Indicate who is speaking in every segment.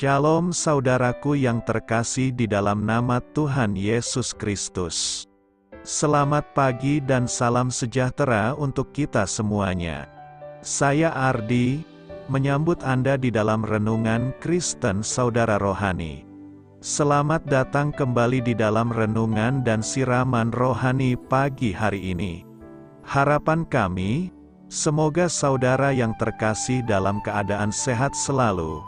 Speaker 1: Shalom saudaraku yang terkasih di dalam nama Tuhan Yesus Kristus. Selamat pagi dan salam sejahtera untuk kita semuanya. Saya Ardi, menyambut Anda di dalam renungan Kristen Saudara Rohani. Selamat datang kembali di dalam renungan dan siraman rohani pagi hari ini. Harapan kami, semoga saudara yang terkasih dalam keadaan sehat selalu,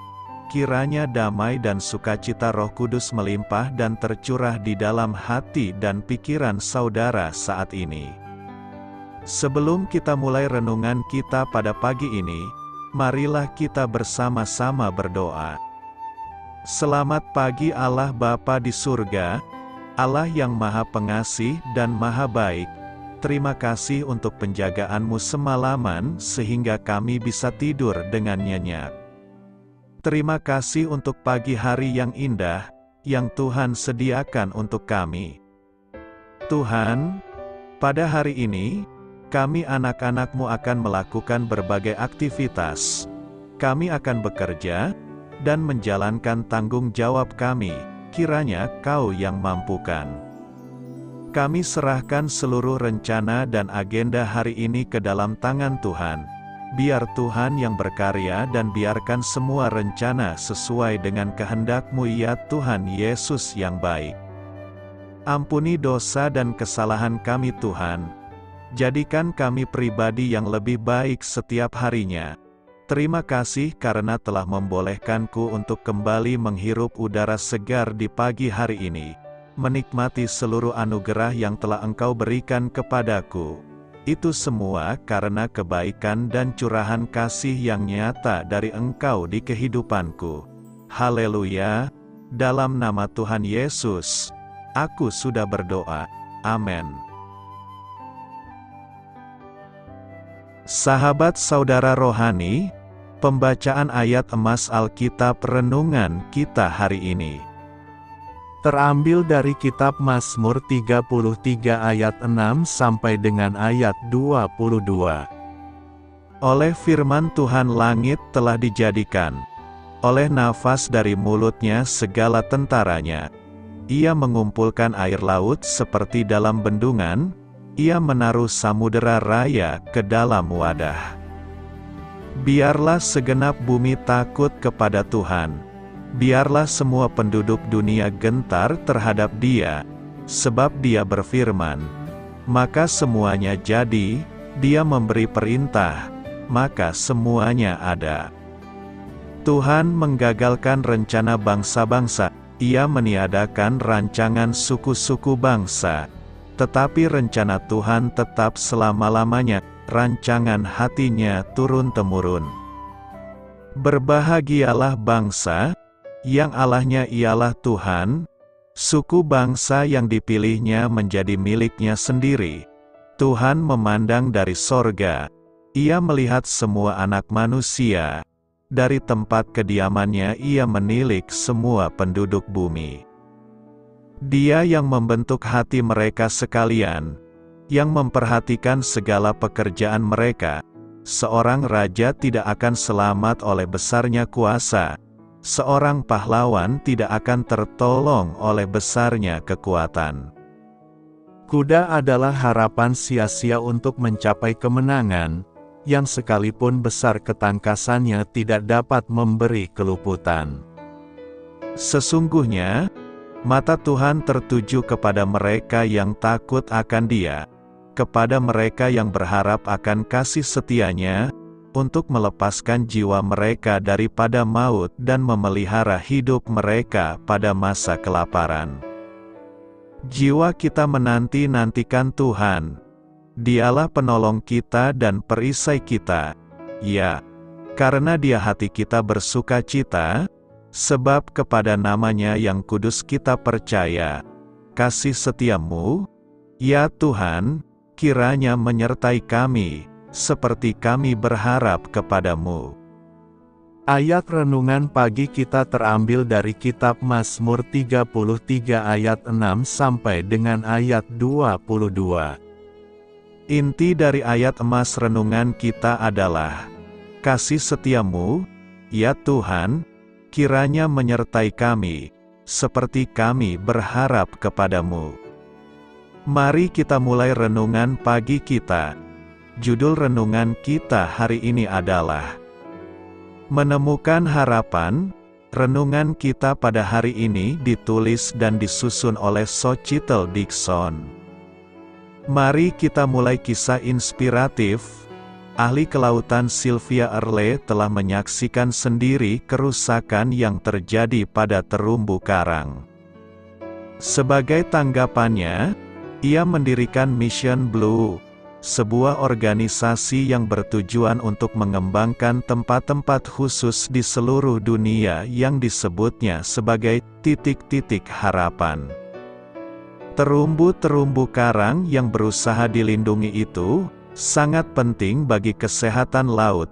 Speaker 1: kiranya damai dan sukacita Roh Kudus melimpah dan tercurah di dalam hati dan pikiran saudara saat ini. Sebelum kita mulai renungan kita pada pagi ini, marilah kita bersama-sama berdoa. Selamat pagi Allah Bapa di surga, Allah yang Maha Pengasih dan Maha Baik. Terima kasih untuk penjagaanmu semalaman sehingga kami bisa tidur dengan nyenyak. Terima kasih untuk pagi hari yang indah, yang Tuhan sediakan untuk kami. Tuhan, pada hari ini, kami anak-anakmu akan melakukan berbagai aktivitas. Kami akan bekerja, dan menjalankan tanggung jawab kami, kiranya kau yang mampukan. Kami serahkan seluruh rencana dan agenda hari ini ke dalam tangan Tuhan biar Tuhan yang berkarya dan biarkan semua rencana sesuai dengan kehendak-Mu ya Tuhan Yesus yang baik. Ampuni dosa dan kesalahan kami Tuhan. Jadikan kami pribadi yang lebih baik setiap harinya. Terima kasih karena telah membolehkanku untuk kembali menghirup udara segar di pagi hari ini. Menikmati seluruh anugerah yang telah Engkau berikan kepadaku. Itu semua karena kebaikan dan curahan kasih yang nyata dari Engkau di kehidupanku. Haleluya! Dalam nama Tuhan Yesus, aku sudah berdoa. Amin. Sahabat saudara rohani, pembacaan ayat emas Alkitab renungan kita hari ini. Terambil dari kitab Mazmur 33 ayat 6 sampai dengan ayat 22. Oleh firman Tuhan langit telah dijadikan. Oleh nafas dari mulutnya segala tentaranya. Ia mengumpulkan air laut seperti dalam bendungan, ia menaruh samudera raya ke dalam wadah. Biarlah segenap bumi takut kepada Tuhan biarlah semua penduduk dunia gentar terhadap dia, sebab dia berfirman, maka semuanya jadi, dia memberi perintah, maka semuanya ada. Tuhan menggagalkan rencana bangsa-bangsa, ia meniadakan rancangan suku-suku bangsa, tetapi rencana Tuhan tetap selama-lamanya, rancangan hatinya turun-temurun. Berbahagialah bangsa, yang Allahnya ialah Tuhan, suku bangsa yang dipilihnya menjadi miliknya sendiri. Tuhan memandang dari sorga, ia melihat semua anak manusia, dari tempat kediamannya ia menilik semua penduduk bumi. Dia yang membentuk hati mereka sekalian, yang memperhatikan segala pekerjaan mereka, seorang raja tidak akan selamat oleh besarnya kuasa, seorang pahlawan tidak akan tertolong oleh besarnya kekuatan. Kuda adalah harapan sia-sia untuk mencapai kemenangan, yang sekalipun besar ketangkasannya tidak dapat memberi keluputan. Sesungguhnya, mata Tuhan tertuju kepada mereka yang takut akan Dia, kepada mereka yang berharap akan kasih setianya, untuk melepaskan jiwa mereka daripada maut dan memelihara hidup mereka pada masa kelaparan. Jiwa kita menanti-nantikan Tuhan. Dialah penolong kita dan perisai kita. Ya, karena dia hati kita bersuka cita, sebab kepada namanya yang kudus kita percaya. Kasih setiamu, ya Tuhan, kiranya menyertai kami, seperti kami berharap kepadamu. Ayat renungan pagi kita terambil dari kitab Mazmur 33 ayat 6 sampai dengan ayat 22. Inti dari ayat emas renungan kita adalah, Kasih setiamu, ya Tuhan, kiranya menyertai kami, seperti kami berharap kepadamu. Mari kita mulai renungan pagi kita. Judul renungan kita hari ini adalah Menemukan Harapan. Renungan kita pada hari ini ditulis dan disusun oleh Sochitel Dixon. Mari kita mulai kisah inspiratif Ahli kelautan Sylvia Erle telah menyaksikan sendiri kerusakan yang terjadi pada terumbu karang. Sebagai tanggapannya, ia mendirikan Mission Blue, sebuah organisasi yang bertujuan untuk mengembangkan tempat-tempat khusus di seluruh dunia yang disebutnya sebagai titik-titik harapan. Terumbu-terumbu karang yang berusaha dilindungi itu sangat penting bagi kesehatan laut,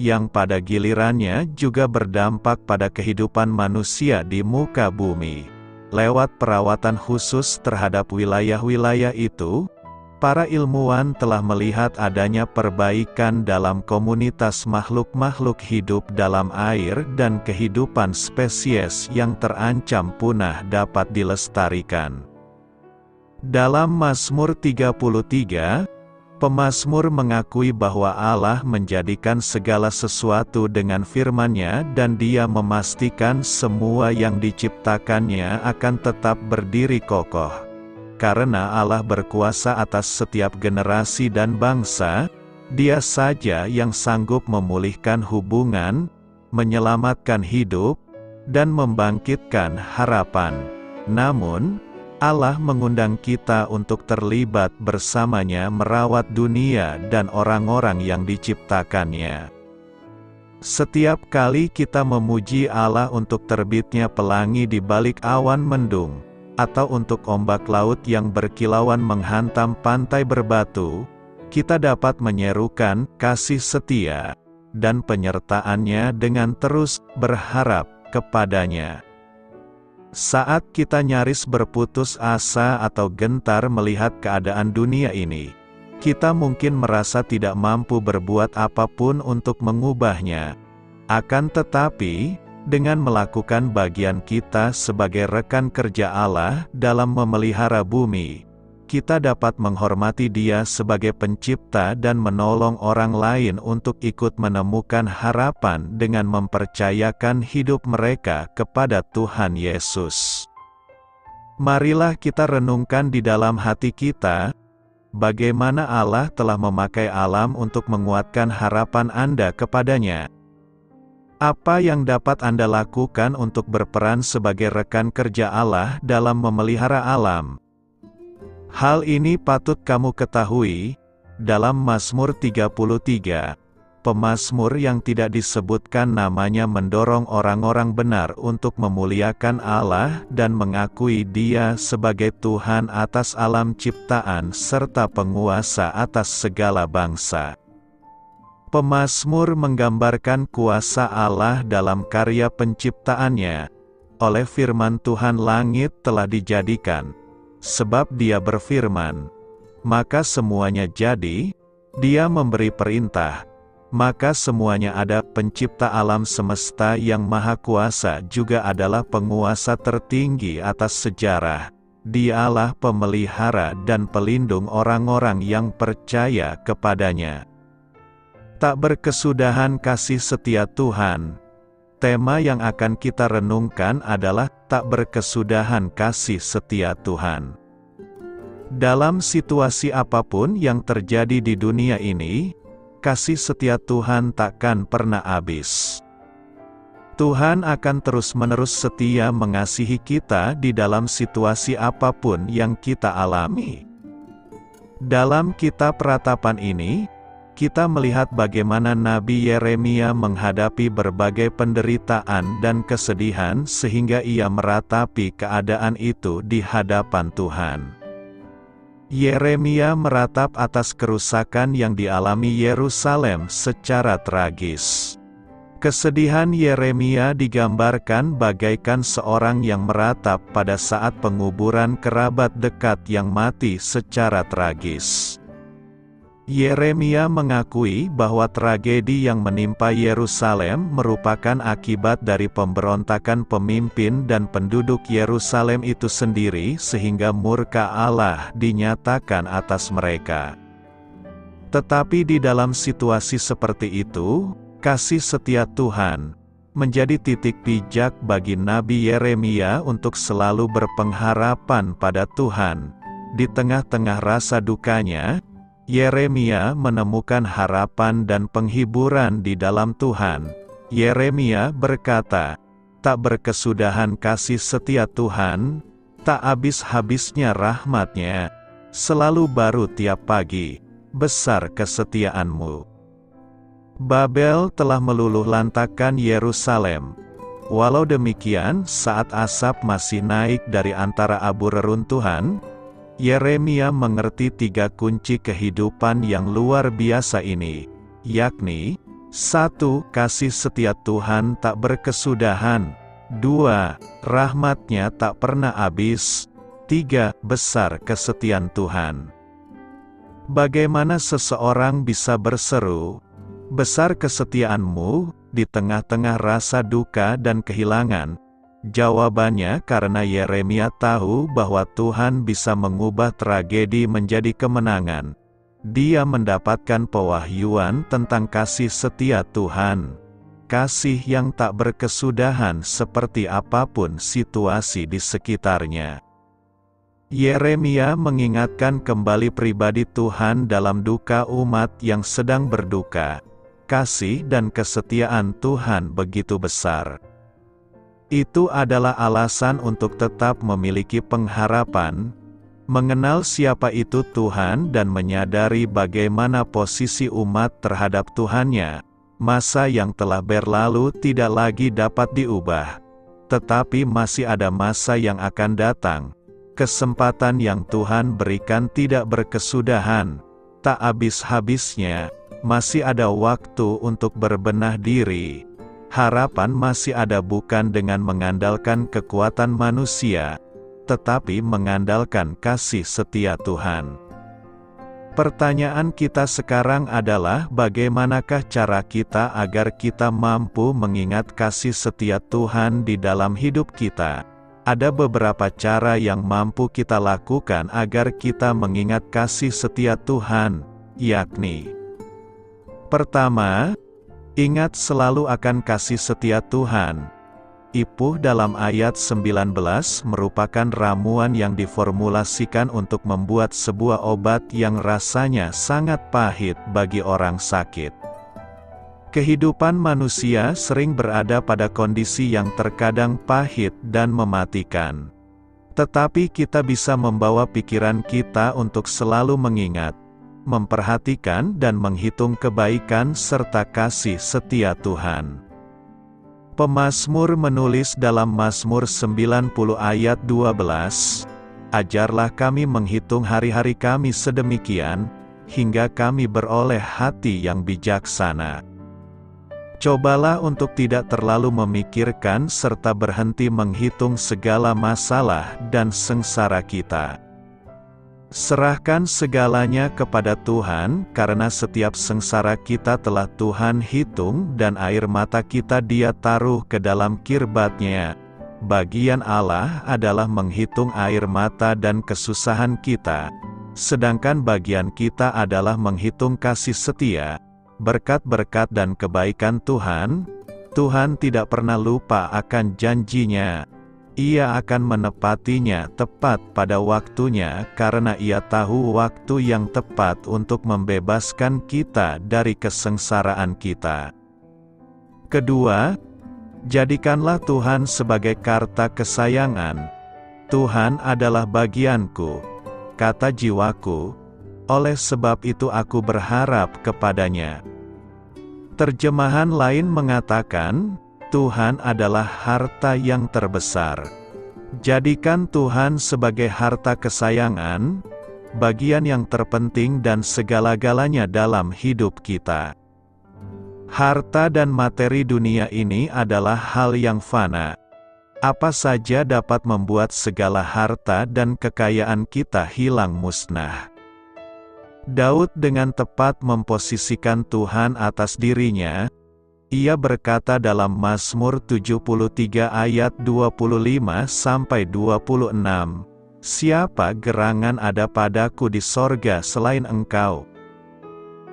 Speaker 1: yang pada gilirannya juga berdampak pada kehidupan manusia di muka bumi. Lewat perawatan khusus terhadap wilayah-wilayah itu, para ilmuwan telah melihat adanya perbaikan dalam komunitas makhluk-makhluk hidup dalam air dan kehidupan spesies yang terancam punah dapat dilestarikan. Dalam Mazmur 33, Pemasmur mengakui bahwa Allah menjadikan segala sesuatu dengan firman-Nya dan dia memastikan semua yang diciptakannya akan tetap berdiri kokoh. Karena Allah berkuasa atas setiap generasi dan bangsa, dia saja yang sanggup memulihkan hubungan, menyelamatkan hidup, dan membangkitkan harapan. Namun, Allah mengundang kita untuk terlibat bersamanya merawat dunia dan orang-orang yang diciptakannya. Setiap kali kita memuji Allah untuk terbitnya pelangi di balik awan mendung, atau untuk ombak laut yang berkilauan menghantam pantai berbatu, kita dapat menyerukan kasih setia dan penyertaannya dengan terus berharap kepadanya. Saat kita nyaris berputus asa atau gentar melihat keadaan dunia ini, kita mungkin merasa tidak mampu berbuat apa pun untuk mengubahnya. Akan tetapi, dengan melakukan bagian kita sebagai rekan kerja Allah dalam memelihara bumi, kita dapat menghormati Dia sebagai Pencipta dan menolong orang lain untuk ikut menemukan harapan dengan mempercayakan hidup mereka kepada Tuhan Yesus. Marilah kita renungkan di dalam hati kita, bagaimana Allah telah memakai alam untuk menguatkan harapan Anda kepadanya. Apa yang dapat Anda lakukan untuk berperan sebagai rekan kerja Allah dalam memelihara alam? Hal ini patut kamu ketahui, dalam Mazmur 33, pemazmur yang tidak disebutkan namanya mendorong orang-orang benar untuk memuliakan Allah dan mengakui dia sebagai Tuhan atas alam ciptaan serta penguasa atas segala bangsa. Pemazmur menggambarkan kuasa Allah dalam karya penciptaannya. Oleh firman Tuhan langit telah dijadikan, Sebab dia berfirman, maka semuanya jadi, dia memberi perintah, maka semuanya ada pencipta alam semesta yang maha kuasa juga adalah penguasa tertinggi atas sejarah. Dialah pemelihara dan pelindung orang-orang yang percaya kepadanya. Tak berkesudahan kasih setia Tuhan. Tema yang akan kita renungkan adalah tak berkesudahan kasih setia Tuhan. Dalam situasi apa pun yang terjadi di dunia ini, kasih setia Tuhan takkan pernah habis. Tuhan akan terus-menerus setia mengasihi kita di dalam situasi apa pun yang kita alami. Dalam kitab ratapan ini, kita melihat bagaimana Nabi Yeremia menghadapi berbagai penderitaan dan kesedihan sehingga ia meratapi keadaan itu di hadapan Tuhan. Yeremia meratap atas kerusakan yang dialami Yerusalem secara tragis. Kesedihan Yeremia digambarkan bagaikan seorang yang meratap pada saat penguburan kerabat dekat yang mati secara tragis. Yeremia mengakui bahwa tragedi yang menimpa Yerusalem merupakan akibat dari pemberontakan pemimpin dan penduduk Yerusalem itu sendiri sehingga murka Allah dinyatakan atas mereka. Tetapi di dalam situasi seperti itu, kasih setia Tuhan menjadi titik pijak bagi Nabi Yeremia untuk selalu berpengharapan pada Tuhan. Di tengah-tengah rasa dukanya, Yeremia menemukan harapan dan penghiburan di dalam Tuhan. Yeremia berkata, "Tak berkesudahan kasih setia Tuhan, tak habis-habisnya rahmatnya, selalu baru tiap pagi, besar kesetiaanmu." Babel telah meluluh lantakan Yerusalem. Walau demikian, saat asap masih naik dari antara abu reruntuhan, Yeremia mengerti tiga kunci kehidupan yang luar biasa ini, yakni, satu, Kasih setia Tuhan tak berkesudahan, dua, Rahmatnya tak pernah habis, tiga, Besar kesetiaan Tuhan. Bagaimana seseorang bisa berseru, Besar kesetiaanmu, di tengah-tengah rasa duka dan kehilangan, Jawabannya karena Yeremia tahu bahwa Tuhan bisa mengubah tragedi menjadi kemenangan. Dia mendapatkan pewahyuan tentang kasih setia Tuhan. Kasih yang tak berkesudahan seperti apa pun situasi di sekitarnya. Yeremia mengingatkan kembali pribadi Tuhan dalam duka umat yang sedang berduka. Kasih dan kesetiaan Tuhan begitu besar. Itu adalah alasan untuk tetap memiliki pengharapan, mengenal siapa itu Tuhan dan menyadari bagaimana posisi umat terhadap Tuhannya. Masa yang telah berlalu tidak lagi dapat diubah. Tetapi masih ada masa yang akan datang. Kesempatan yang Tuhan berikan tidak berkesudahan, tak habis-habisnya, masih ada waktu untuk berbenah diri, Harapan masih ada bukan dengan mengandalkan kekuatan manusia, tetapi mengandalkan kasih setia Tuhan. Pertanyaan kita sekarang adalah bagaimanakah cara kita agar kita mampu mengingat kasih setia Tuhan di dalam hidup kita? Ada beberapa cara yang mampu kita lakukan agar kita mengingat kasih setia Tuhan, yakni Pertama, Ingat selalu akan kasih setia Tuhan. Ipuh dalam ayat 19 merupakan ramuan yang diformulasikan untuk membuat sebuah obat yang rasanya sangat pahit bagi orang sakit. Kehidupan manusia sering berada pada kondisi yang terkadang pahit dan mematikan. Tetapi kita bisa membawa pikiran kita untuk selalu mengingat, memperhatikan dan menghitung kebaikan serta kasih setia Tuhan. Pemasmur menulis dalam Mazmur 90 ayat 12, Ajarlah kami menghitung hari-hari kami sedemikian, hingga kami beroleh hati yang bijaksana. Cobalah untuk tidak terlalu memikirkan serta berhenti menghitung segala masalah dan sengsara kita. Serahkan segalanya kepada Tuhan, karena setiap sengsara kita telah Tuhan hitung dan air mata kita dia taruh ke dalam kirbatnya. Bagian Allah adalah menghitung air mata dan kesusahan kita, sedangkan bagian kita adalah menghitung kasih setia, berkat-berkat dan kebaikan Tuhan. Tuhan tidak pernah lupa akan janjinya ia akan menepatinya tepat pada waktunya karena ia tahu waktu yang tepat untuk membebaskan kita dari kesengsaraan kita. Kedua, jadikanlah Tuhan sebagai karta kesayangan. Tuhan adalah bagianku, kata jiwaku, oleh sebab itu aku berharap kepadanya. Terjemahan lain mengatakan, Tuhan adalah harta yang terbesar. Jadikan Tuhan sebagai harta kesayangan, bagian yang terpenting dan segala-galanya dalam hidup kita. Harta dan materi dunia ini adalah hal yang fana. Apa saja dapat membuat segala harta dan kekayaan kita hilang musnah. Daud dengan tepat memposisikan Tuhan atas dirinya. Ia berkata dalam Mazmur 73 ayat 25 sampai 26, Siapa gerangan ada padaku di sorga selain engkau?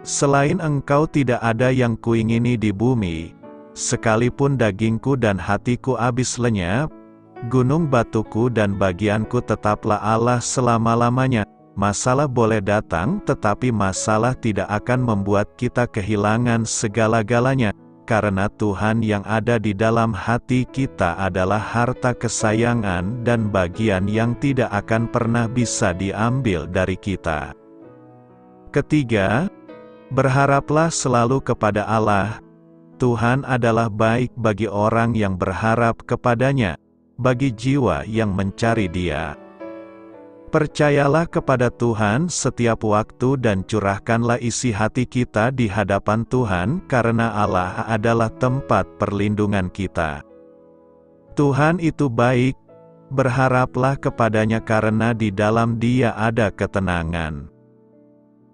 Speaker 1: Selain engkau tidak ada yang kuingini di bumi, sekalipun dagingku dan hatiku habis lenyap, gunung batuku dan bagianku tetaplah Allah selama-lamanya. Masalah boleh datang tetapi masalah tidak akan membuat kita kehilangan segala-galanya, karena Tuhan yang ada di dalam hati kita adalah harta kesayangan dan bagian yang tidak akan pernah bisa diambil dari kita. Ketiga, berharaplah selalu kepada Allah. Tuhan adalah baik bagi orang yang berharap kepadanya, bagi jiwa yang mencari Dia. Percayalah kepada Tuhan setiap waktu dan curahkanlah isi hati kita di hadapan Tuhan karena Allah adalah tempat perlindungan kita. Tuhan itu baik, berharaplah kepadanya karena di dalam dia ada ketenangan.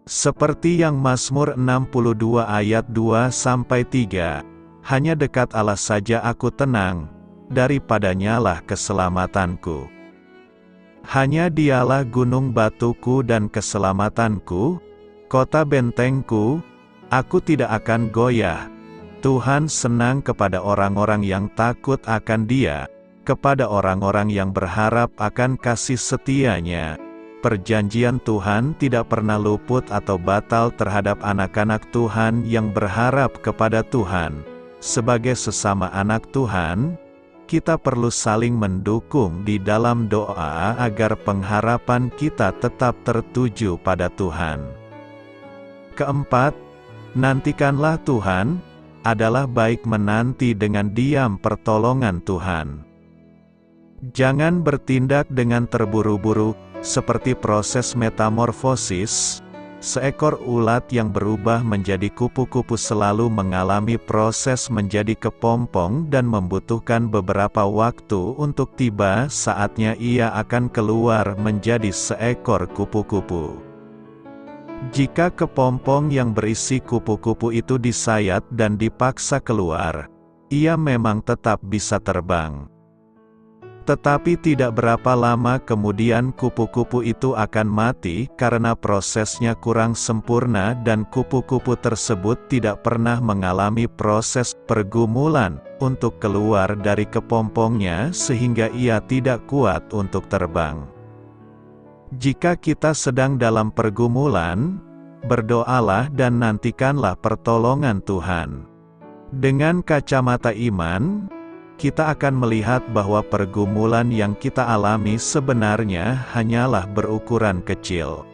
Speaker 1: Seperti yang Mazmur 62 ayat 2-3, hanya dekat Allah saja aku tenang, daripadanya lah keselamatanku. Hanya dialah gunung batuku dan keselamatanku, kota bentengku, aku tidak akan goyah. Tuhan senang kepada orang-orang yang takut akan dia, kepada orang-orang yang berharap akan kasih setianya. Perjanjian Tuhan tidak pernah luput atau batal terhadap anak-anak Tuhan yang berharap kepada Tuhan. Sebagai sesama anak Tuhan, kita perlu saling mendukung di dalam doa agar pengharapan kita tetap tertuju pada Tuhan. Keempat, nantikanlah Tuhan, adalah baik menanti dengan diam pertolongan Tuhan. Jangan bertindak dengan terburu-buru, seperti proses metamorfosis, Seekor ulat yang berubah menjadi kupu-kupu selalu mengalami proses menjadi kepompong dan membutuhkan beberapa waktu untuk tiba saatnya ia akan keluar menjadi seekor kupu-kupu. Jika kepompong yang berisi kupu-kupu itu disayat dan dipaksa keluar, ia memang tetap bisa terbang. Tetapi tidak berapa lama kemudian kupu-kupu itu akan mati karena prosesnya kurang sempurna dan kupu-kupu tersebut tidak pernah mengalami proses pergumulan untuk keluar dari kepompongnya sehingga ia tidak kuat untuk terbang. Jika kita sedang dalam pergumulan, berdoalah dan nantikanlah pertolongan Tuhan. Dengan kacamata iman, kita akan melihat bahwa pergumulan yang kita alami sebenarnya hanyalah berukuran kecil.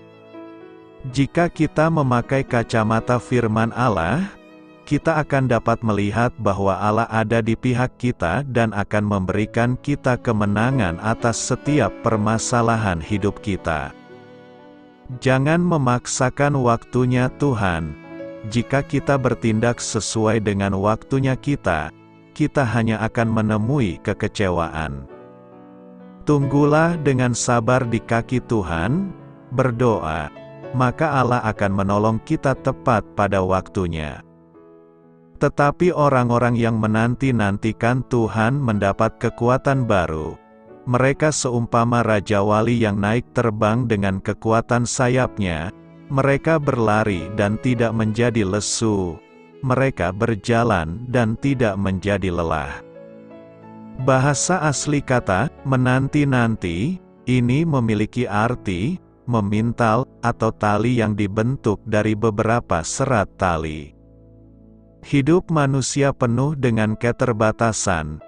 Speaker 1: Jika kita memakai kacamata firman Allah, kita akan dapat melihat bahwa Allah ada di pihak kita dan akan memberikan kita kemenangan atas setiap permasalahan hidup kita. Jangan memaksakan waktunya Tuhan. Jika kita bertindak sesuai dengan waktunya kita, kita hanya akan menemui kekecewaan. Tunggulah dengan sabar di kaki Tuhan, berdoa, maka Allah akan menolong kita tepat pada waktunya. Tetapi orang-orang yang menanti-nantikan Tuhan mendapat kekuatan baru. Mereka seumpama Raja Wali yang naik terbang dengan kekuatan sayapnya, mereka berlari dan tidak menjadi lesu, mereka berjalan dan tidak menjadi lelah. Bahasa asli kata "menanti-nanti" ini memiliki arti memintal atau tali yang dibentuk dari beberapa serat tali. Hidup manusia penuh dengan keterbatasan,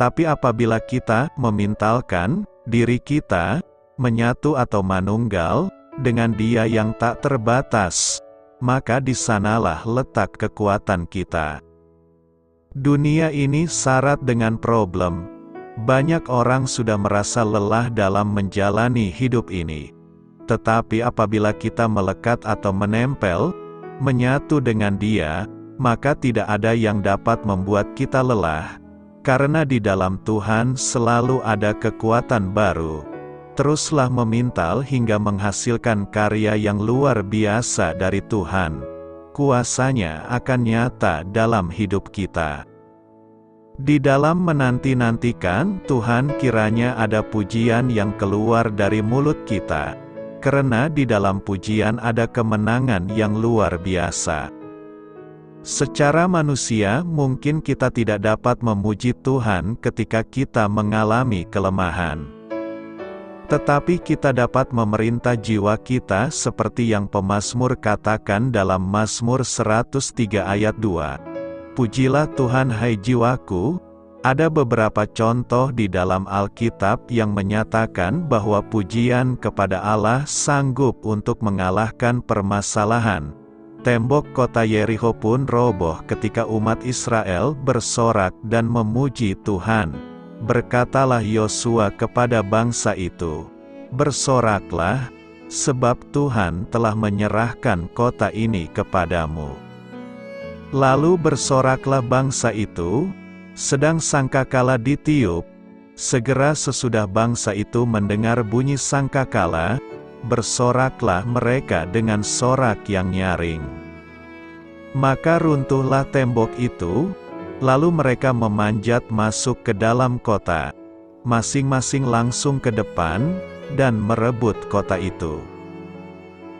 Speaker 1: tapi apabila kita memintalkan diri kita menyatu atau manunggal dengan Dia yang tak terbatas, maka di sanalah letak kekuatan kita. Dunia ini syarat dengan problem. Banyak orang sudah merasa lelah dalam menjalani hidup ini. Tetapi apabila kita melekat atau menempel, menyatu dengan Dia, maka tidak ada yang dapat membuat kita lelah, karena di dalam Tuhan selalu ada kekuatan baru. Teruslah memintal hingga menghasilkan karya yang luar biasa dari Tuhan. Kuasanya akan nyata dalam hidup kita. Di dalam menanti-nantikan, Tuhan kiranya ada pujian yang keluar dari mulut kita. Karena di dalam pujian ada kemenangan yang luar biasa. Secara manusia, mungkin kita tidak dapat memuji Tuhan ketika kita mengalami kelemahan. Tetapi kita dapat memerintah jiwa kita seperti yang pemazmur katakan dalam Mazmur 103 ayat 2. Pujilah Tuhan hai jiwaku, ada beberapa contoh di dalam Alkitab yang menyatakan bahwa pujian kepada Allah sanggup untuk mengalahkan permasalahan. Tembok kota Yeriko pun roboh ketika umat Israel bersorak dan memuji Tuhan. Berkatalah Yosua kepada bangsa itu, "Bersoraklah, sebab Tuhan telah menyerahkan kota ini kepadamu." Lalu bersoraklah bangsa itu, sedang sangkakala ditiup, segera sesudah bangsa itu mendengar bunyi sangkakala, bersoraklah mereka dengan sorak yang nyaring. Maka runtuhlah tembok itu, lalu mereka memanjat masuk ke dalam kota, masing-masing langsung ke depan, dan merebut kota itu.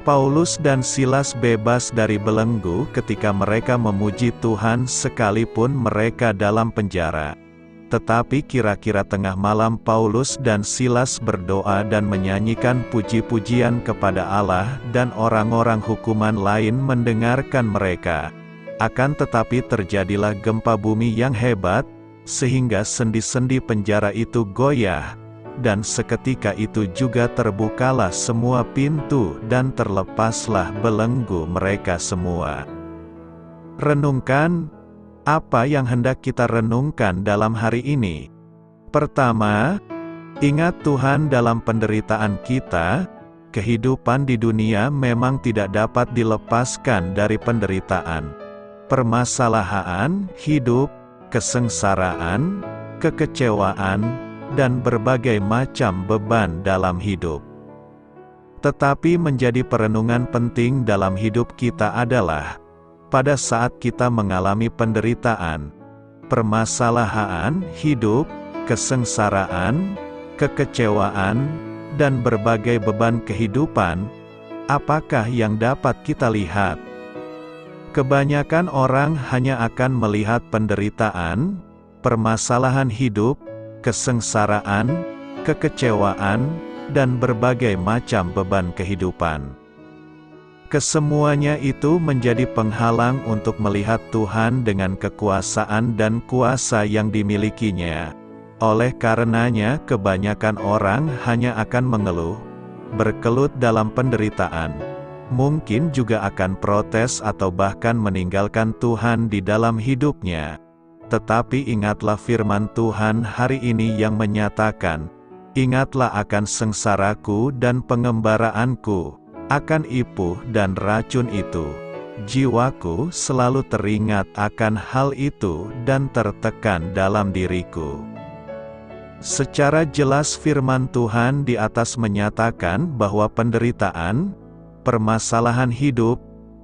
Speaker 1: Paulus dan Silas bebas dari belenggu ketika mereka memuji Tuhan sekalipun mereka dalam penjara. Tetapi kira-kira tengah malam Paulus dan Silas berdoa dan menyanyikan puji-pujian kepada Allah dan orang-orang hukuman lain mendengarkan mereka. Akan tetapi terjadilah gempa bumi yang hebat, sehingga sendi-sendi penjara itu goyah, dan seketika itu juga terbukalah semua pintu dan terlepaslah belenggu mereka semua. Renungkan, apa yang hendak kita renungkan dalam hari ini? Pertama, ingat Tuhan dalam penderitaan kita, kehidupan di dunia memang tidak dapat dilepaskan dari penderitaan. Permasalahan, hidup, kesengsaraan, kekecewaan, dan berbagai macam beban dalam hidup. Tetapi menjadi perenungan penting dalam hidup kita adalah, pada saat kita mengalami penderitaan, permasalahan hidup, kesengsaraan, kekecewaan, dan berbagai beban kehidupan, apakah yang dapat kita lihat? Kebanyakan orang hanya akan melihat penderitaan, permasalahan hidup, kesengsaraan, kekecewaan, dan berbagai macam beban kehidupan. Kesemuanya itu menjadi penghalang untuk melihat Tuhan dengan kekuasaan dan kuasa yang dimilikinya. Oleh karenanya, kebanyakan orang hanya akan mengeluh, berkelut dalam penderitaan, mungkin juga akan protes atau bahkan meninggalkan Tuhan di dalam hidupnya. Tetapi ingatlah firman Tuhan hari ini yang menyatakan, Ingatlah akan sengsaraku dan pengembaraanku, akan ipuh dan racun itu. Jiwaku selalu teringat akan hal itu dan tertekan dalam diriku. Secara jelas firman Tuhan di atas menyatakan bahwa penderitaan, permasalahan hidup,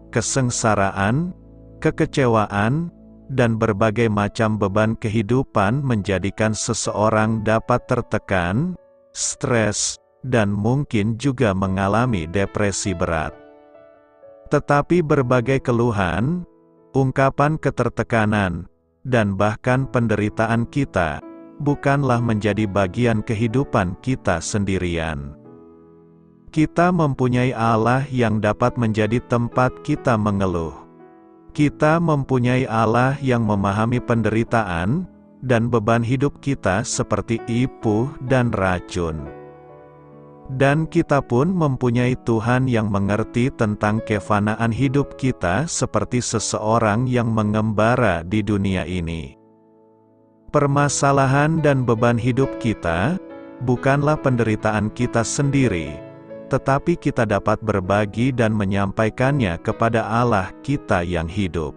Speaker 1: kesengsaraan, kekecewaan, dan berbagai macam beban kehidupan menjadikan seseorang dapat tertekan, stres, dan mungkin juga mengalami depresi berat. Tetapi berbagai keluhan, ungkapan ketertekanan, dan bahkan penderitaan kita, bukanlah menjadi bagian kehidupan kita sendirian. Kita mempunyai Allah yang dapat menjadi tempat kita mengeluh kita mempunyai Allah yang memahami penderitaan dan beban hidup kita seperti ipuh dan racun. Dan kita pun mempunyai Tuhan yang mengerti tentang kefanaan hidup kita seperti seseorang yang mengembara di dunia ini. Permasalahan dan beban hidup kita bukanlah penderitaan kita sendiri, tetapi kita dapat berbagi dan menyampaikannya kepada Allah kita yang hidup.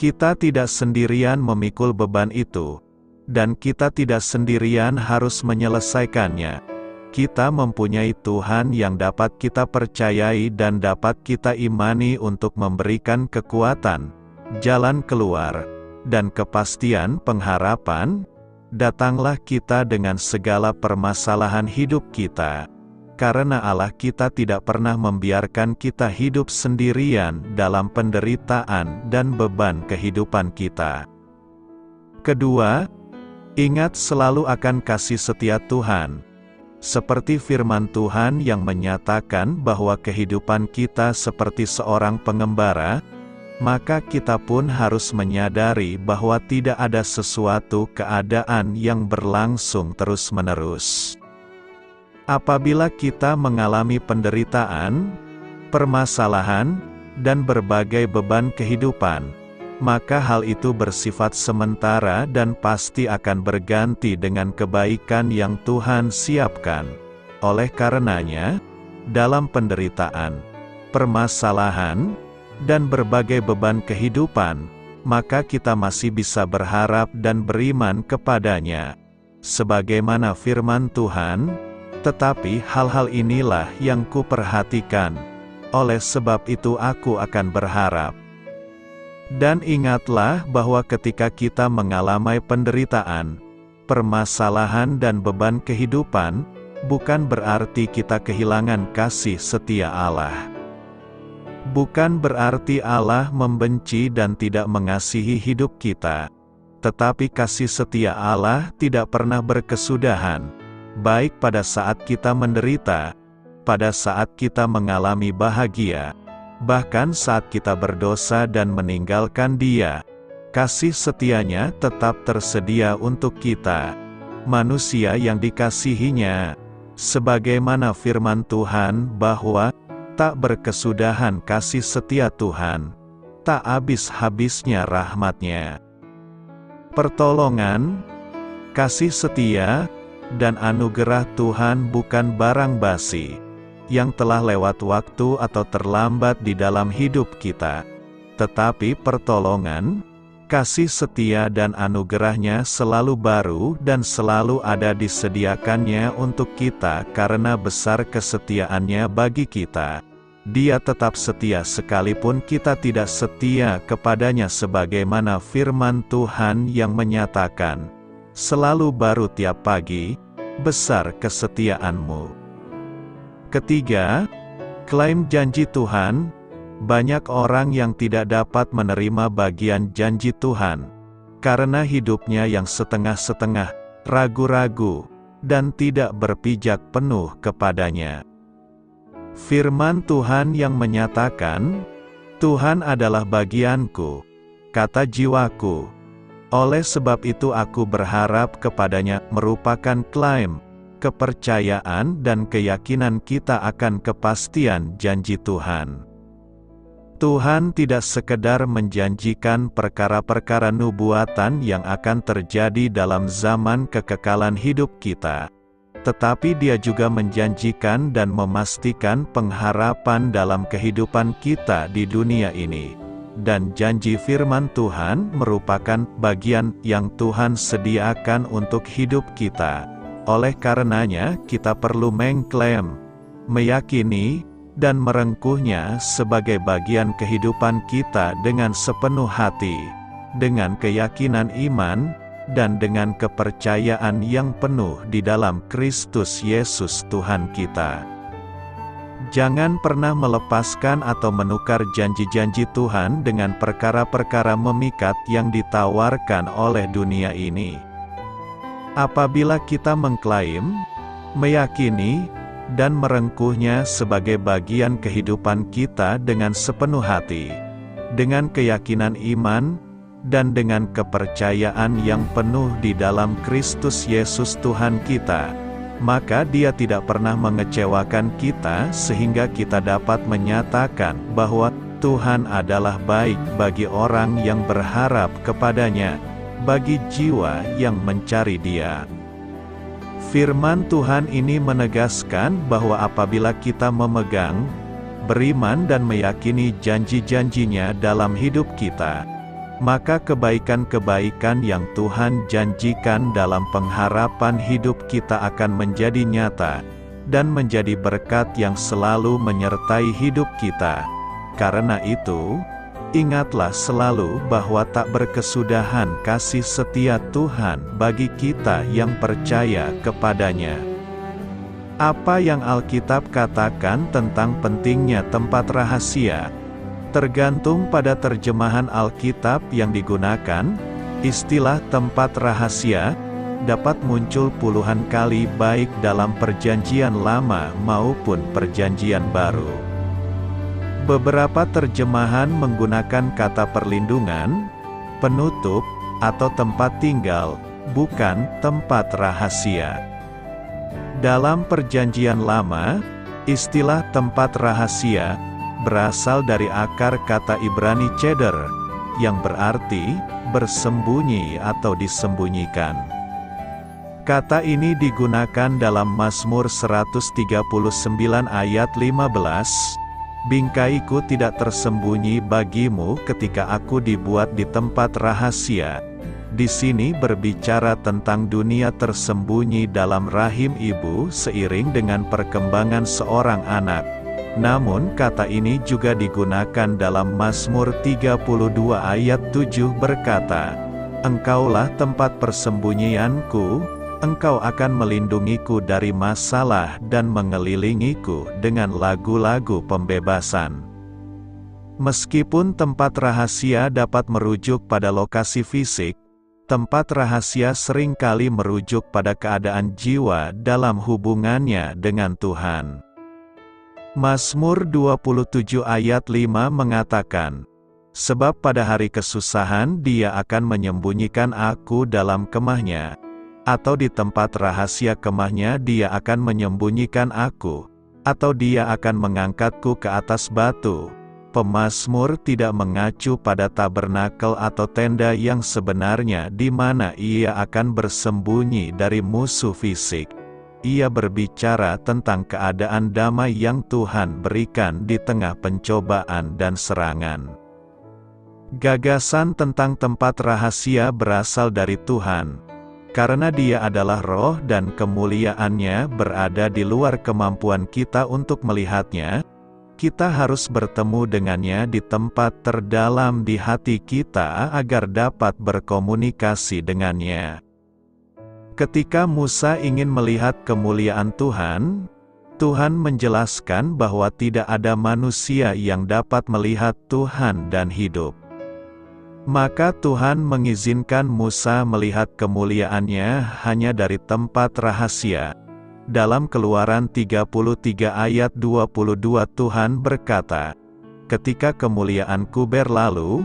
Speaker 1: Kita tidak sendirian memikul beban itu, dan kita tidak sendirian harus menyelesaikannya. kita mempunyai Tuhan yang dapat kita percayai dan dapat kita imani untuk memberikan kekuatan, jalan keluar, dan kepastian pengharapan, datanglah kita dengan segala permasalahan hidup kita. Karena Allah kita tidak pernah membiarkan kita hidup sendirian dalam penderitaan dan beban kehidupan kita. Kedua, ingat selalu akan kasih setia Tuhan seperti firman Tuhan yang menyatakan bahwa kehidupan kita seperti seorang pengembara, maka kita pun harus menyadari bahwa tidak ada sesuatu keadaan yang berlangsung terus-menerus. Apabila kita mengalami penderitaan, permasalahan, dan berbagai beban kehidupan, maka hal itu bersifat sementara dan pasti akan berganti dengan kebaikan yang Tuhan siapkan. Oleh karenanya, dalam penderitaan, permasalahan, dan berbagai beban kehidupan, maka kita masih bisa berharap dan beriman kepadanya. Sebagaimana firman Tuhan, tetapi hal-hal inilah yang kuperhatikan. Oleh sebab itu aku akan berharap. Dan ingatlah bahwa ketika kita mengalami penderitaan, permasalahan dan beban kehidupan, bukan berarti kita kehilangan kasih setia Allah. Bukan berarti Allah membenci dan tidak mengasihi hidup kita. Tetapi kasih setia Allah tidak pernah berkesudahan, baik pada saat kita menderita, pada saat kita mengalami bahagia, bahkan saat kita berdosa dan meninggalkan Dia. Kasih setianya tetap tersedia untuk kita, manusia yang dikasihinya, sebagaimana firman Tuhan bahwa tak berkesudahan kasih setia Tuhan, tak habis-habisnya rahmatnya. Pertolongan, kasih setia, dan anugerah Tuhan bukan barang basi yang telah lewat waktu atau terlambat di dalam hidup kita. Tetapi pertolongan, kasih setia dan anugerahnya selalu baru dan selalu ada disediakannya untuk kita karena besar kesetiaannya bagi kita. Dia tetap setia sekalipun kita tidak setia kepadanya sebagaimana firman Tuhan yang menyatakan, Selalu baru tiap pagi, besar kesetiaanmu. Ketiga, klaim janji Tuhan. Banyak orang yang tidak dapat menerima bagian janji Tuhan karena hidupnya yang setengah-setengah, ragu-ragu, dan tidak berpijak penuh kepadanya. Firman Tuhan yang menyatakan, "Tuhan adalah bagianku," kata jiwaku. Oleh sebab itu, aku berharap kepadanya, merupakan klaim kepercayaan dan keyakinan kita akan kepastian janji Tuhan. Tuhan tidak sekedar menjanjikan perkara-perkara nubuatan yang akan terjadi dalam zaman kekekalan hidup kita, tetapi Dia juga menjanjikan dan memastikan pengharapan dalam kehidupan kita di dunia ini. Dan janji firman Tuhan merupakan bagian yang Tuhan sediakan untuk hidup kita. Oleh karenanya, kita perlu mengklaim, meyakini, dan merengkuhnya sebagai bagian kehidupan kita dengan sepenuh hati, dengan keyakinan iman, dan dengan kepercayaan yang penuh di dalam Kristus Yesus Tuhan kita. Jangan pernah melepaskan atau menukar janji-janji Tuhan dengan perkara-perkara memikat yang ditawarkan oleh dunia ini. Apabila kita mengklaim, meyakini, dan merengkuhnya sebagai bagian kehidupan kita dengan sepenuh hati, dengan keyakinan iman, dan dengan kepercayaan yang penuh di dalam Kristus Yesus Tuhan kita, maka Dia tidak pernah mengecewakan kita, sehingga kita dapat menyatakan bahwa Tuhan adalah baik bagi orang yang berharap kepadanya bagi jiwa yang mencari Dia. Firman Tuhan ini menegaskan bahwa apabila kita memegang, beriman dan meyakini janji-janjinya dalam hidup kita, maka kebaikan-kebaikan yang Tuhan janjikan dalam pengharapan hidup kita akan menjadi nyata, dan menjadi berkat yang selalu menyertai hidup kita. Karena itu, ingatlah selalu bahwa tak berkesudahan kasih setia Tuhan bagi kita yang percaya kepadanya. Apa yang Alkitab katakan tentang pentingnya tempat rahasia? Tergantung pada terjemahan Alkitab yang digunakan, istilah tempat rahasia dapat muncul puluhan kali baik dalam perjanjian lama maupun perjanjian baru. Beberapa terjemahan menggunakan kata perlindungan, penutup, atau tempat tinggal, bukan tempat rahasia. Dalam perjanjian lama, istilah tempat rahasia berasal dari akar kata Ibrani ceder, yang berarti bersembunyi atau disembunyikan. Kata ini digunakan dalam Mazmur 139 ayat 15, Bingkaiku tidak tersembunyi bagimu ketika aku dibuat di tempat rahasia. Di sini berbicara tentang dunia tersembunyi dalam rahim ibu seiring dengan perkembangan seorang anak. Namun kata ini juga digunakan dalam Mazmur 32 ayat 7 berkata, Engkaulah tempat persembunyianku, Engkau akan melindungiku dari masalah dan mengelilingiku dengan lagu-lagu pembebasan. Meskipun tempat rahasia dapat merujuk pada lokasi fisik, tempat rahasia sering kali merujuk pada keadaan jiwa dalam hubungannya dengan Tuhan. Mazmur 27 ayat 5 mengatakan, Sebab pada hari kesusahan dia akan menyembunyikan aku dalam kemahnya, atau di tempat rahasia kemahnya dia akan menyembunyikan aku, atau dia akan mengangkatku ke atas batu. Pemasmur tidak mengacu pada tabernakel atau tenda yang sebenarnya di mana ia akan bersembunyi dari musuh fisik. Ia berbicara tentang keadaan damai yang Tuhan berikan di tengah pencobaan dan serangan. Gagasan tentang tempat rahasia berasal dari Tuhan, karena dia adalah roh dan kemuliaannya berada di luar kemampuan kita untuk melihatnya, kita harus bertemu dengannya di tempat terdalam di hati kita agar dapat berkomunikasi dengannya. Ketika Musa ingin melihat kemuliaan Tuhan, Tuhan menjelaskan bahwa tidak ada manusia yang dapat melihat Tuhan dan hidup. Maka Tuhan mengizinkan Musa melihat kemuliaannya hanya dari tempat rahasia. Dalam keluaran 33 ayat 22 Tuhan berkata, Ketika kemuliaanku berlalu,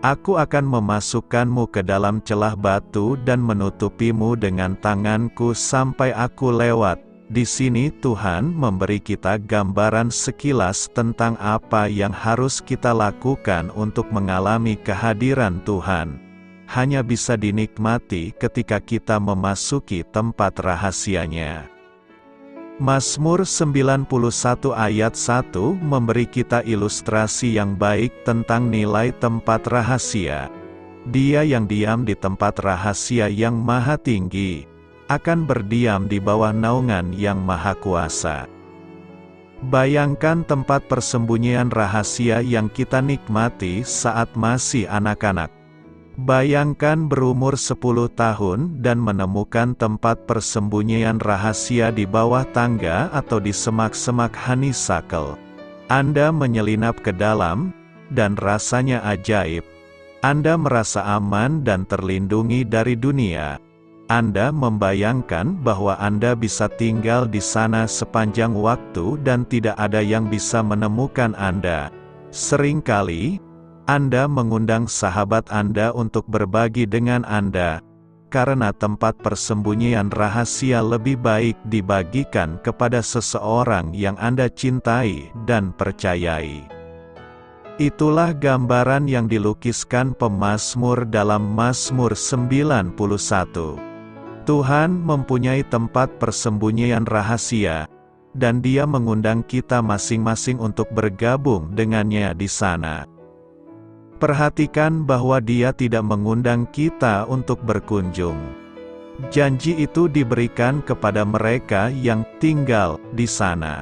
Speaker 1: Aku akan memasukkanmu ke dalam celah batu dan menutupimu dengan tanganku sampai aku lewat, di sini Tuhan memberi kita gambaran sekilas tentang apa yang harus kita lakukan untuk mengalami kehadiran Tuhan. Hanya bisa dinikmati ketika kita memasuki tempat rahasianya. Mazmur 91 ayat 1 memberi kita ilustrasi yang baik tentang nilai tempat rahasia. Dia yang diam di tempat rahasia yang maha tinggi, akan berdiam di bawah naungan yang maha kuasa. Bayangkan tempat persembunyian rahasia yang kita nikmati saat masih anak-anak. Bayangkan berumur 10 tahun dan menemukan tempat persembunyian rahasia di bawah tangga atau di semak-semak honeysuckle. Anda menyelinap ke dalam, dan rasanya ajaib. Anda merasa aman dan terlindungi dari dunia. Anda membayangkan bahwa Anda bisa tinggal di sana sepanjang waktu dan tidak ada yang bisa menemukan Anda. Seringkali, Anda mengundang sahabat Anda untuk berbagi dengan Anda, karena tempat persembunyian rahasia lebih baik dibagikan kepada seseorang yang Anda cintai dan percayai. Itulah gambaran yang dilukiskan pemazmur dalam Mazmur 91. Tuhan mempunyai tempat persembunyian rahasia, dan Dia mengundang kita masing-masing untuk bergabung dengannya di sana. Perhatikan bahwa Dia tidak mengundang kita untuk berkunjung. Janji itu diberikan kepada mereka yang tinggal di sana.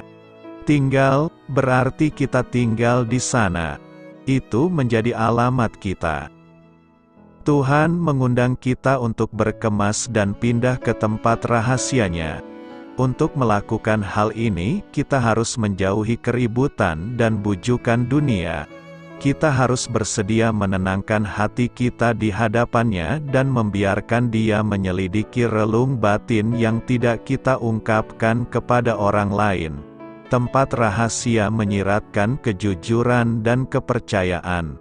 Speaker 1: Tinggal berarti kita tinggal di sana. Itu menjadi alamat kita. Tuhan mengundang kita untuk berkemas dan pindah ke tempat rahasianya. Untuk melakukan hal ini, kita harus menjauhi keributan dan bujukan dunia kita harus bersedia menenangkan hati kita di hadapannya dan membiarkan dia menyelidiki relung batin yang tidak kita ungkapkan kepada orang lain. Tempat rahasia menyiratkan kejujuran dan kepercayaan.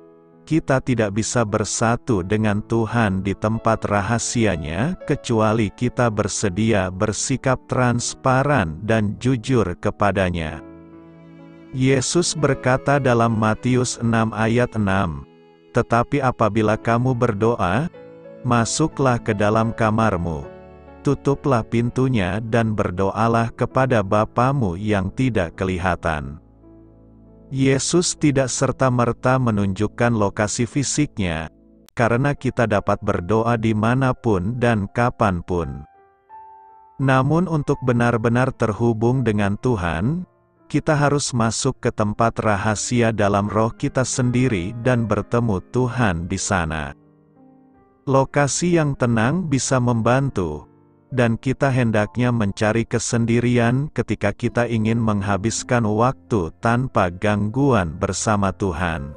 Speaker 1: Kita tidak bisa bersatu dengan Tuhan di tempat rahasianya, kecuali kita bersedia bersikap transparan dan jujur kepadanya. Yesus berkata dalam Matius 6 ayat 6, Tetapi apabila kamu berdoa, masuklah ke dalam kamarmu, tutuplah pintunya dan berdoalah kepada Bapamu yang tidak kelihatan. Yesus tidak serta-merta menunjukkan lokasi fisiknya, karena kita dapat berdoa di mana pun dan kapan pun. Namun untuk benar-benar terhubung dengan Tuhan, kita harus masuk ke tempat rahasia dalam roh kita sendiri dan bertemu Tuhan di sana. Lokasi yang tenang bisa membantu, dan kita hendaknya mencari kesendirian ketika kita ingin menghabiskan waktu tanpa gangguan bersama Tuhan.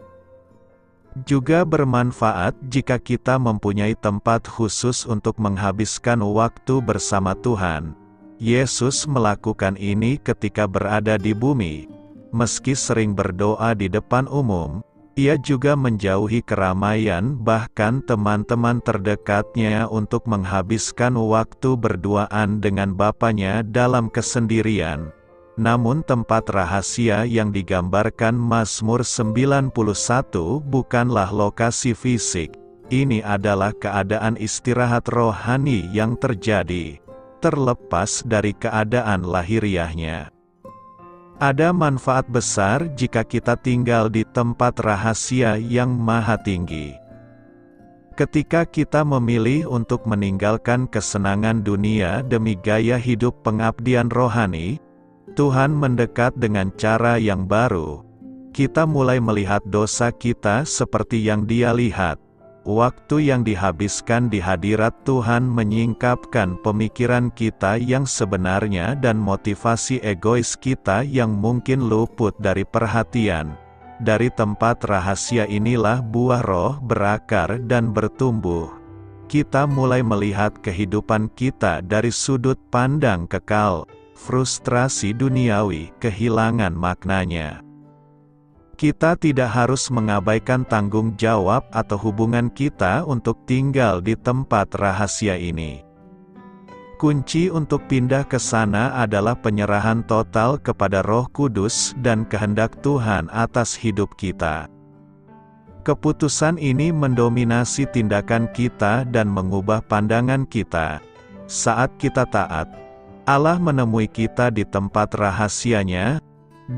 Speaker 1: Juga bermanfaat jika kita mempunyai tempat khusus untuk menghabiskan waktu bersama Tuhan Yesus melakukan ini ketika berada di bumi. Meski sering berdoa di depan umum, ia juga menjauhi keramaian bahkan teman-teman terdekatnya untuk menghabiskan waktu berduaan dengan Bapaknya dalam kesendirian. Namun tempat rahasia yang digambarkan Mazmur 91 bukanlah lokasi fisik. Ini adalah keadaan istirahat rohani yang terjadi terlepas dari keadaan lahiriahnya. Ada manfaat besar jika kita tinggal di tempat rahasia yang maha tinggi. Ketika kita memilih untuk meninggalkan kesenangan dunia demi gaya hidup pengabdian rohani, Tuhan mendekat dengan cara yang baru. Kita mulai melihat dosa kita seperti yang Dia lihat Waktu yang dihabiskan di hadirat Tuhan menyingkapkan pemikiran kita yang sebenarnya dan motivasi egois kita yang mungkin luput dari perhatian. Dari tempat rahasia inilah buah roh berakar dan bertumbuh. Kita mulai melihat kehidupan kita dari sudut pandang kekal, frustrasi duniawi, kehilangan maknanya. Kita tidak harus mengabaikan tanggung jawab atau hubungan kita untuk tinggal di tempat rahasia ini. Kunci untuk pindah ke sana adalah penyerahan total kepada Roh Kudus dan kehendak Tuhan atas hidup kita. Keputusan ini mendominasi tindakan kita dan mengubah pandangan kita. Saat kita taat, Allah menemui kita di tempat rahasianya,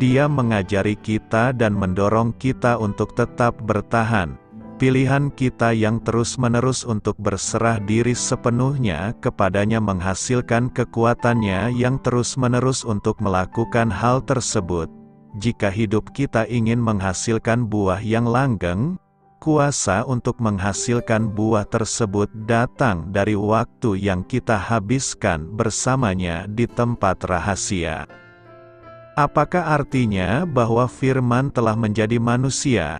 Speaker 1: dia mengajari kita dan mendorong kita untuk tetap bertahan. Pilihan kita yang terus-menerus untuk berserah diri sepenuhnya kepadanya menghasilkan kekuatannya yang terus-menerus untuk melakukan hal tersebut. Jika hidup kita ingin menghasilkan buah yang langgeng, kuasa untuk menghasilkan buah tersebut datang dari waktu yang kita habiskan bersamanya di tempat rahasia. Apakah artinya bahwa firman telah menjadi manusia?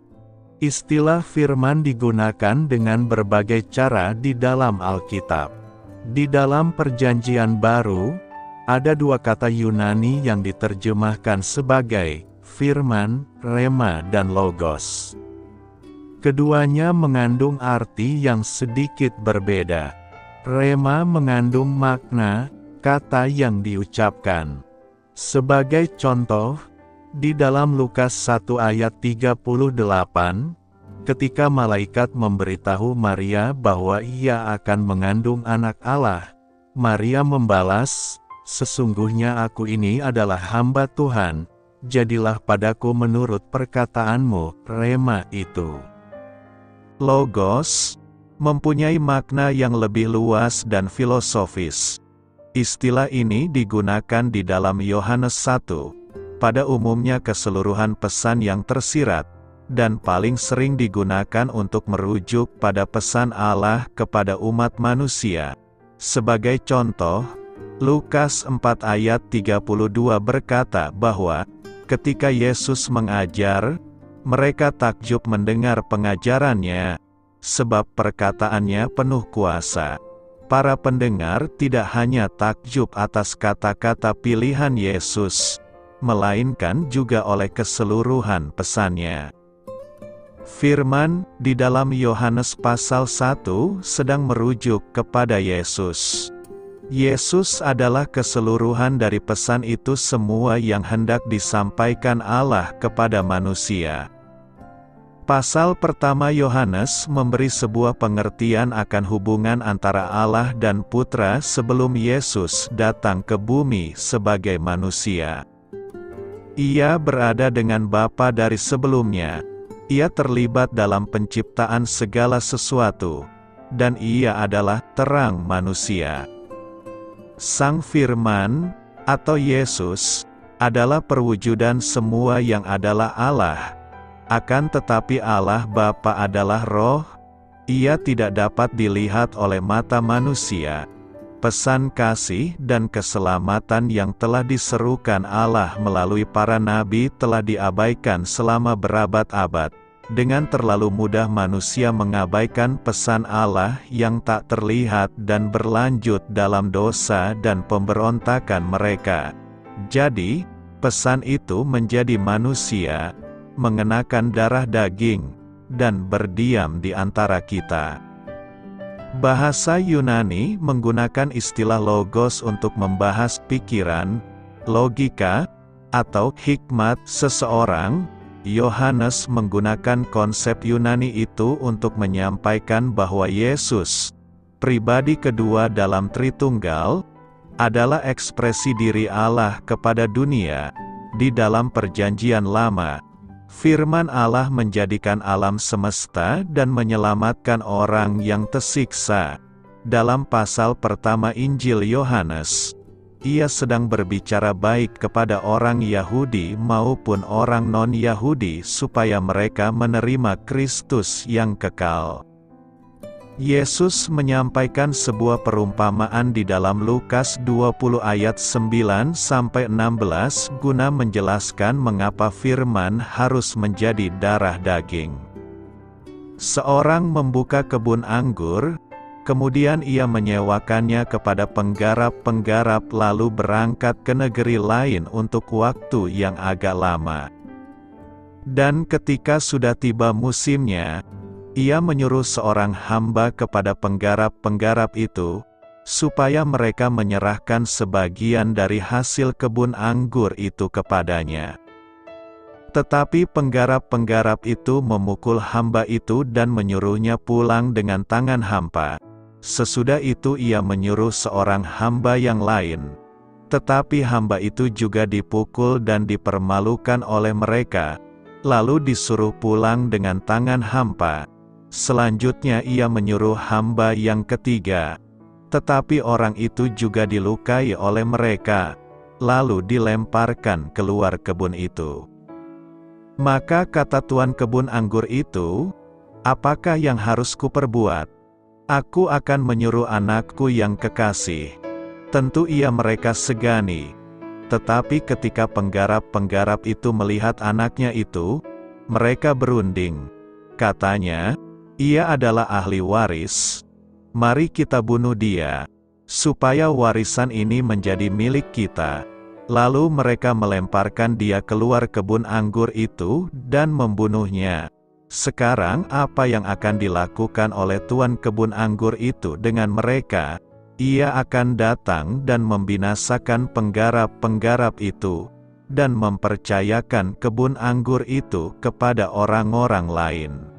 Speaker 1: Istilah firman digunakan dengan berbagai cara di dalam Alkitab. Di dalam Perjanjian Baru, ada dua kata Yunani yang diterjemahkan sebagai firman, rema, dan logos. Keduanya mengandung arti yang sedikit berbeda. Rema mengandung makna kata yang diucapkan sebagai contoh, di dalam Lukas 1 ayat 38, ketika malaikat memberitahu Maria bahwa ia akan mengandung anak Allah, Maria membalas, Sesungguhnya aku ini adalah hamba Tuhan, jadilah padaku menurut perkataanmu, rema itu. Logos, mempunyai makna yang lebih luas dan filosofis. Istilah ini digunakan di dalam Yohanes 1, pada umumnya keseluruhan pesan yang tersirat, dan paling sering digunakan untuk merujuk pada pesan Allah kepada umat manusia. Sebagai contoh, Lukas 4 ayat 32 berkata bahwa, ketika Yesus mengajar, mereka takjub mendengar pengajarannya, sebab perkataannya penuh kuasa. Para pendengar tidak hanya takjub atas kata-kata pilihan Yesus, melainkan juga oleh keseluruhan pesannya. Firman di dalam Yohanes pasal 1 sedang merujuk kepada Yesus. Yesus adalah keseluruhan dari pesan itu semua yang hendak disampaikan Allah kepada manusia. Pasal pertama Yohanes memberi sebuah pengertian akan hubungan antara Allah dan Putra sebelum Yesus datang ke bumi sebagai manusia. Ia berada dengan Bapa dari sebelumnya, ia terlibat dalam penciptaan segala sesuatu, dan ia adalah terang manusia. Sang Firman, atau Yesus, adalah perwujudan semua yang adalah Allah. Akan tetapi Allah Bapa adalah roh, ia tidak dapat dilihat oleh mata manusia. Pesan kasih dan keselamatan yang telah diserukan Allah melalui para nabi telah diabaikan selama berabad-abad. Dengan terlalu mudah manusia mengabaikan pesan Allah yang tak terlihat dan berlanjut dalam dosa dan pemberontakan mereka. Jadi, pesan itu menjadi manusia, mengenakan darah daging, dan berdiam di antara kita. Bahasa Yunani menggunakan istilah logos untuk membahas pikiran, logika, atau hikmat seseorang. Yohanes menggunakan konsep Yunani itu untuk menyampaikan bahwa Yesus, pribadi kedua dalam Tritunggal, adalah ekspresi diri Allah kepada dunia di dalam Perjanjian Lama Firman Allah menjadikan alam semesta dan menyelamatkan orang yang tersiksa. Dalam pasal pertama Injil Yohanes, ia sedang berbicara baik kepada orang Yahudi maupun orang non-Yahudi supaya mereka menerima Kristus yang kekal. Yesus menyampaikan sebuah perumpamaan di dalam Lukas 20 ayat 9 sampai 16 guna menjelaskan mengapa firman harus menjadi darah daging. Seorang membuka kebun anggur, kemudian ia menyewakannya kepada penggarap-penggarap lalu berangkat ke negeri lain untuk waktu yang agak lama. Dan ketika sudah tiba musimnya, ia menyuruh seorang hamba kepada penggarap-penggarap itu, supaya mereka menyerahkan sebagian dari hasil kebun anggur itu kepadanya. Tetapi penggarap-penggarap itu memukul hamba itu dan menyuruhnya pulang dengan tangan hampa. Sesudah itu ia menyuruh seorang hamba yang lain. Tetapi hamba itu juga dipukul dan dipermalukan oleh mereka, lalu disuruh pulang dengan tangan hampa. Selanjutnya ia menyuruh hamba yang ketiga. Tetapi orang itu juga dilukai oleh mereka, lalu dilemparkan keluar kebun itu. Maka kata tuan kebun anggur itu, Apakah yang harus kuperbuat? Aku akan menyuruh anakku yang kekasih. Tentu ia mereka segani. Tetapi ketika penggarap-penggarap itu melihat anaknya itu, mereka berunding. Katanya, ia adalah ahli waris. Mari kita bunuh dia, supaya warisan ini menjadi milik kita. Lalu mereka melemparkan dia keluar kebun anggur itu dan membunuhnya. Sekarang apa yang akan dilakukan oleh tuan kebun anggur itu dengan mereka? Ia akan datang dan membinasakan penggarap-penggarap itu, dan mempercayakan kebun anggur itu kepada orang-orang lain.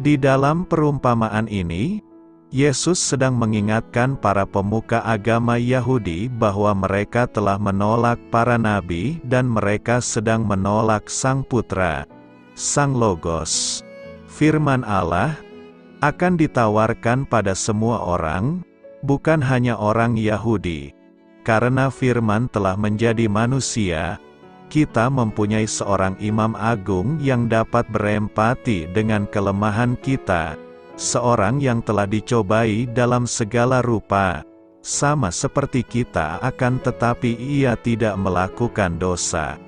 Speaker 1: Di dalam perumpamaan ini, Yesus sedang mengingatkan para pemuka agama Yahudi bahwa mereka telah menolak para nabi dan mereka sedang menolak Sang Putra, Sang Logos, Firman Allah, akan ditawarkan pada semua orang, bukan hanya orang Yahudi. Karena firman telah menjadi manusia, kita mempunyai seorang imam agung yang dapat berempati dengan kelemahan kita, seorang yang telah dicobai dalam segala rupa, sama seperti kita akan tetapi ia tidak melakukan dosa.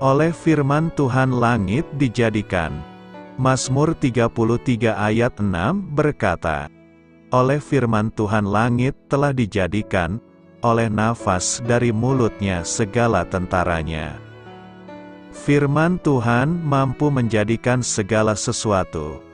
Speaker 1: Oleh firman Tuhan langit dijadikan. Mazmur 33 ayat 6 berkata, Oleh firman Tuhan langit telah dijadikan, oleh nafas dari mulutnya segala tentaranya. Firman Tuhan mampu menjadikan segala sesuatu,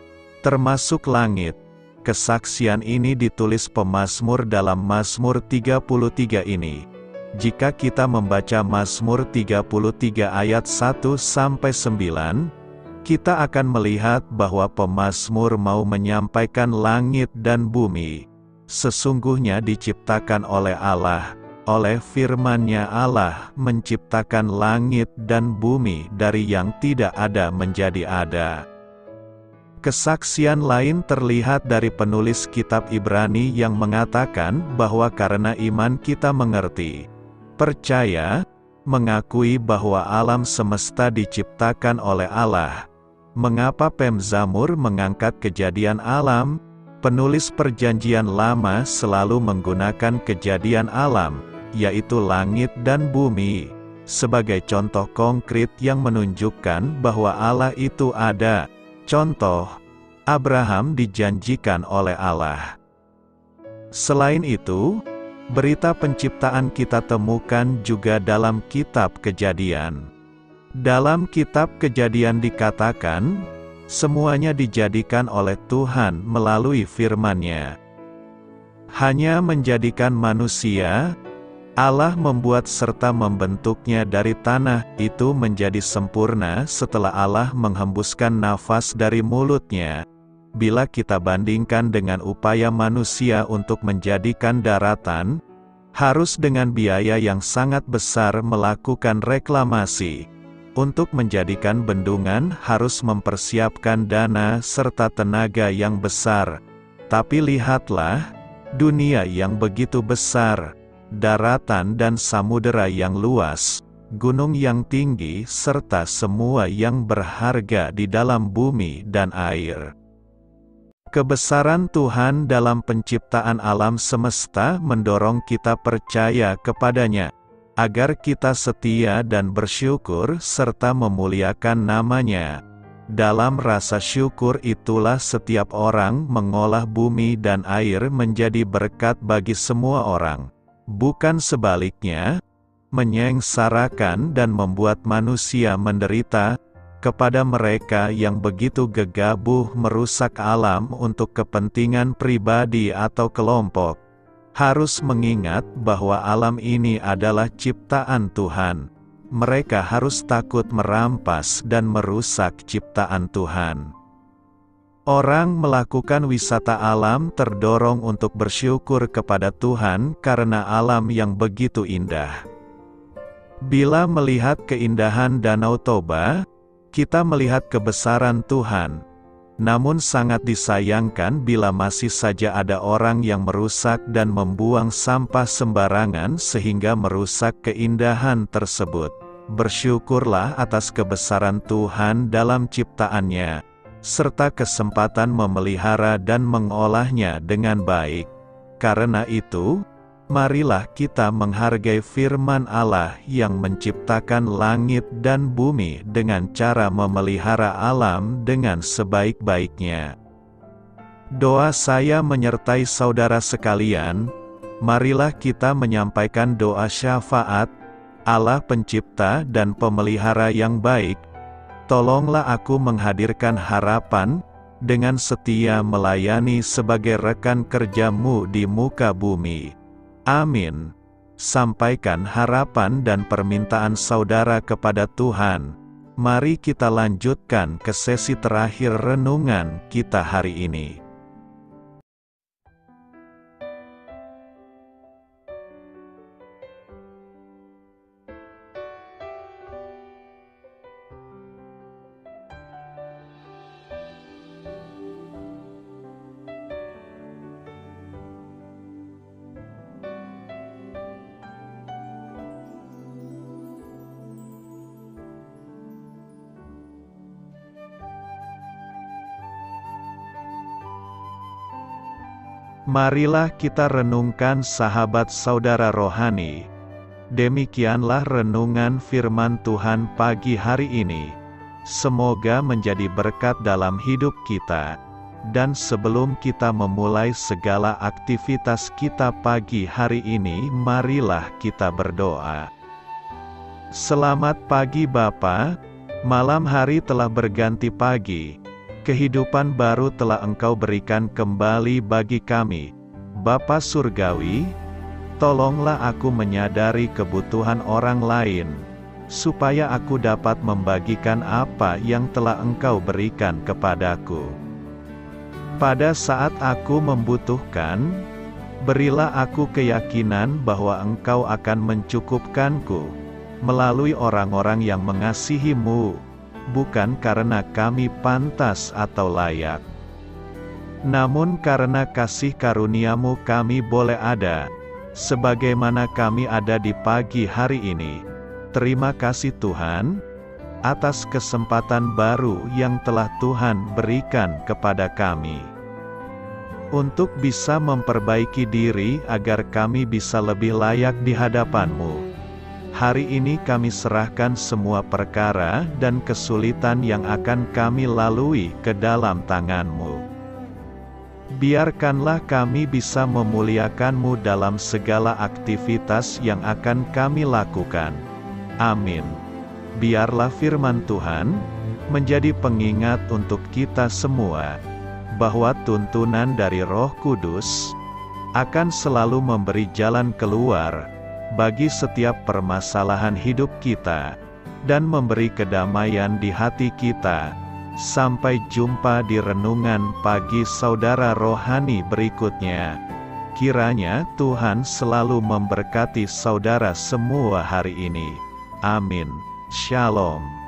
Speaker 1: termasuk langit. Kesaksian ini ditulis pemazmur dalam Mazmur 33 ini. Jika kita membaca Mazmur 33 ayat 1 sampai 9, kita akan melihat bahwa pemazmur mau menyampaikan langit dan bumi sesungguhnya diciptakan oleh Allah, oleh firman-Nya Allah menciptakan langit dan bumi dari yang tidak ada menjadi ada. Kesaksian lain terlihat dari penulis kitab Ibrani yang mengatakan bahwa karena iman kita mengerti, percaya, mengakui bahwa alam semesta diciptakan oleh Allah. Mengapa Pemzamur mengangkat kejadian alam, Penulis Perjanjian Lama selalu menggunakan kejadian alam, yaitu langit dan bumi, sebagai contoh konkret yang menunjukkan bahwa Allah itu ada. Contoh, Abraham dijanjikan oleh Allah. Selain itu, berita penciptaan kita temukan juga dalam kitab Kejadian. Dalam kitab Kejadian dikatakan, Semuanya dijadikan oleh Tuhan melalui firman-Nya. Hanya menjadikan manusia, Allah membuat serta membentuknya dari tanah itu menjadi sempurna setelah Allah menghembuskan nafas dari mulutnya. Bila kita bandingkan dengan upaya manusia untuk menjadikan daratan, harus dengan biaya yang sangat besar melakukan reklamasi. Untuk menjadikan bendungan harus mempersiapkan dana serta tenaga yang besar. Tapi lihatlah, dunia yang begitu besar, daratan dan samudera yang luas, gunung yang tinggi serta semua yang berharga di dalam bumi dan air. Kebesaran Tuhan dalam penciptaan alam semesta mendorong kita percaya kepadanya agar kita setia dan bersyukur serta memuliakan namanya. Dalam rasa syukur itulah setiap orang mengolah bumi dan air menjadi berkat bagi semua orang. Bukan sebaliknya, menyengsarakan dan membuat manusia menderita, kepada mereka yang begitu gegabah merusak alam untuk kepentingan pribadi atau kelompok harus mengingat bahwa alam ini adalah ciptaan Tuhan. Mereka harus takut merampas dan merusak ciptaan Tuhan. Orang melakukan wisata alam terdorong untuk bersyukur kepada Tuhan karena alam yang begitu indah. Bila melihat keindahan Danau Toba, kita melihat kebesaran Tuhan, namun sangat disayangkan bila masih saja ada orang yang merusak dan membuang sampah sembarangan sehingga merusak keindahan tersebut. Bersyukurlah atas kebesaran Tuhan dalam ciptaannya, serta kesempatan memelihara dan mengolahnya dengan baik. Karena itu, Marilah kita menghargai firman Allah yang menciptakan langit dan bumi dengan cara memelihara alam dengan sebaik-baiknya. Doa saya menyertai saudara sekalian, marilah kita menyampaikan doa syafaat, Allah pencipta dan pemelihara yang baik, tolonglah aku menghadirkan harapan, dengan setia melayani sebagai rekan kerjamu di muka bumi. Amin. Sampaikan harapan dan permintaan saudara kepada Tuhan. Mari kita lanjutkan ke sesi terakhir renungan kita hari ini. Marilah kita renungkan sahabat saudara rohani. Demikianlah renungan firman Tuhan pagi hari ini. Semoga menjadi berkat dalam hidup kita. Dan sebelum kita memulai segala aktivitas kita pagi hari ini, marilah kita berdoa. Selamat pagi Bapa, malam hari telah berganti pagi kehidupan baru telah Engkau berikan kembali bagi kami. Bapa Surgawi, tolonglah aku menyadari kebutuhan orang lain, supaya aku dapat membagikan apa yang telah Engkau berikan kepadaku. Pada saat aku membutuhkan, berilah aku keyakinan bahwa Engkau akan mencukupkanku, melalui orang-orang yang mengasihimu, bukan karena kami pantas atau layak. Namun karena kasih karuniamu kami boleh ada, sebagaimana kami ada di pagi hari ini. Terima kasih Tuhan, atas kesempatan baru yang telah Tuhan berikan kepada kami. Untuk bisa memperbaiki diri agar kami bisa lebih layak di hadapan-Mu. Hari ini kami serahkan semua perkara dan kesulitan yang akan kami lalui ke dalam tangan-Mu. Biarkanlah kami bisa memuliakan-Mu dalam segala aktivitas yang akan kami lakukan. Amin. Biarlah firman Tuhan menjadi pengingat untuk kita semua bahwa tuntunan dari Roh Kudus akan selalu memberi jalan keluar bagi setiap permasalahan hidup kita, dan memberi kedamaian di hati kita. Sampai jumpa di renungan pagi saudara rohani berikutnya. Kiranya Tuhan selalu memberkati saudara semua hari ini. Amin. Shalom.